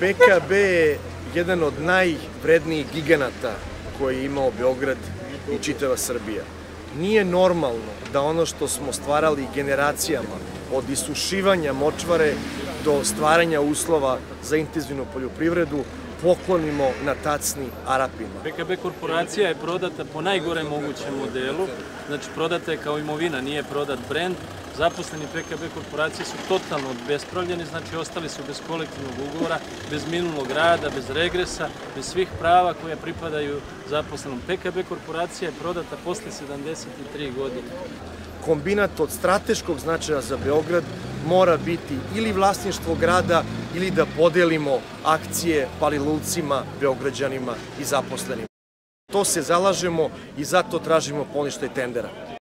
PKB je jedan od najvrednijih giganata koji je imao Beograd i čitava Srbija. Nije normalno da ono što smo stvarali generacijama, od isušivanja močvare do stvaranja uslova za intenzivnu poljoprivredu, poklonimo na tacni Arapima. PKB korporacija je prodata po najgore mogućem modelu, znači prodata je kao imovina, nije prodat brend. Zaposleni PKB korporacije su totalno bespravljeni, znači ostali su bez kolektivnog ugovora, bez minulog rada, bez regresa, bez svih prava koja pripadaju zaposlenom. PKB korporacija je prodata posle 73 godine kombinat od strateškog značaja za Beograd mora biti ili vlasništvo grada ili da podelimo akcije palilulcima, beograđanima i zaposlenima. To se zalažemo i zato tražimo poništaj tendera.